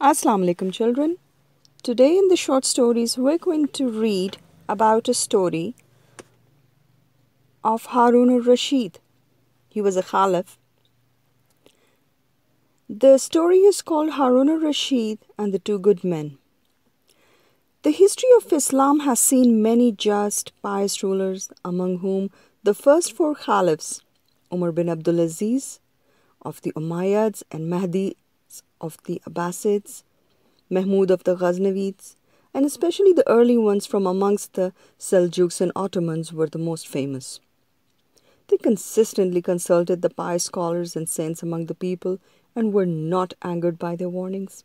Assalamu alaikum children. Today in the short stories we're going to read about a story of Harun al-Rashid. He was a Caliph. The story is called Harun al-Rashid and the Two Good Men. The history of Islam has seen many just, pious rulers, among whom the first four caliphs, Umar bin Abdul Aziz of the Umayyads and Mahdi of the Abbasids, Mahmud of the Ghaznavids, and especially the early ones from amongst the Seljuks and Ottomans were the most famous. They consistently consulted the pious scholars and saints among the people and were not angered by their warnings.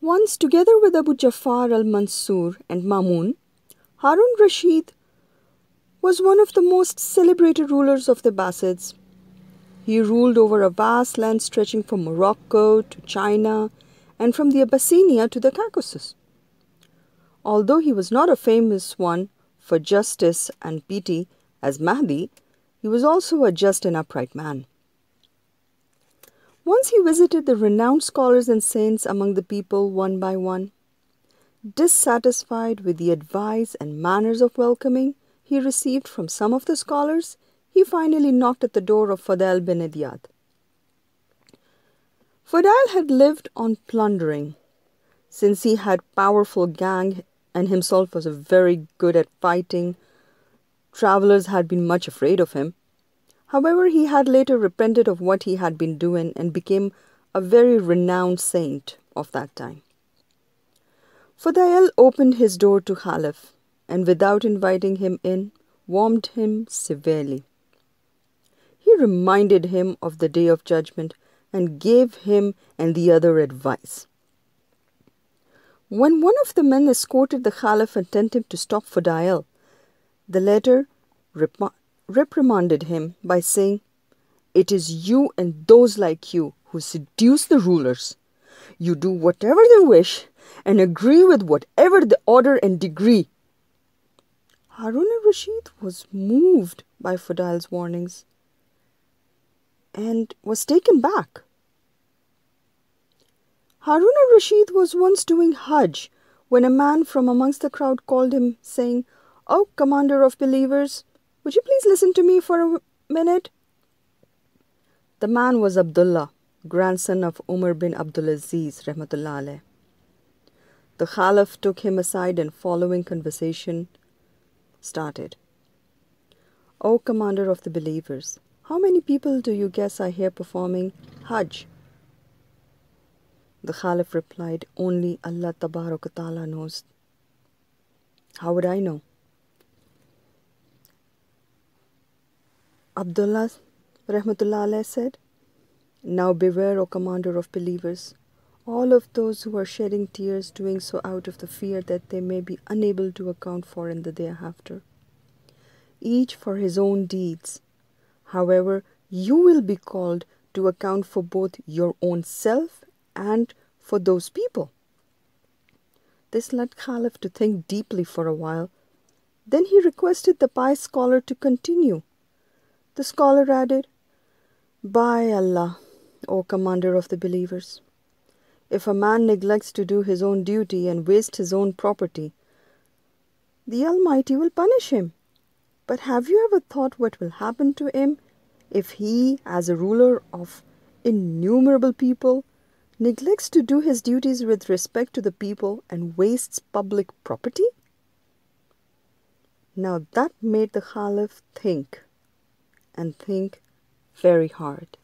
Once, together with Abu Jafar al Mansur and Mamun, Harun Rashid was one of the most celebrated rulers of the Abbasids he ruled over a vast land stretching from Morocco to China and from the Abyssinia to the Caucasus. Although he was not a famous one for justice and piety as Mahdi, he was also a just and upright man. Once he visited the renowned scholars and saints among the people one by one. Dissatisfied with the advice and manners of welcoming he received from some of the scholars, he finally knocked at the door of Fadl bin Iyad. Fadl had lived on plundering. Since he had powerful gang and himself was very good at fighting, travelers had been much afraid of him. However, he had later repented of what he had been doing and became a very renowned saint of that time. Fadl opened his door to Khalif and without inviting him in, warmed him severely. Reminded him of the day of judgment and gave him and the other advice. When one of the men escorted the Caliph and sent him to stop for Fadl, the latter rep- reprimanded him by saying, It is you and those like you who seduce the rulers. You do whatever they wish and agree with whatever the order and decree. Harun al-Rashid was moved by Fadl's warnings and was taken back. Harun al-Rashid was once doing Hajj when a man from amongst the crowd called him, saying, O commander of believers, would you please listen to me for a minute? The man was Abdullah, grandson of Umar bin Abdulaziz, rahmatullah The Caliph took him aside and following conversation started. O commander of the believers, how many people do you guess are here performing Hajj? The Caliph replied, Only Allah Ta'ala knows. How would I know? Abdullah Rahmatullah said, Now beware, O Commander of believers, all of those who are shedding tears doing so out of the fear that they may be unable to account for in the day after. Each for his own deeds However, you will be called to account for both your own self and for those people. This led Caliph to think deeply for a while. Then he requested the pious scholar to continue. The scholar added, By Allah, O Commander of the believers, if a man neglects to do his own duty and waste his own property, the Almighty will punish him. But have you ever thought what will happen to him if he, as a ruler of innumerable people, neglects to do his duties with respect to the people and wastes public property? Now that made the Caliph think, and think very hard.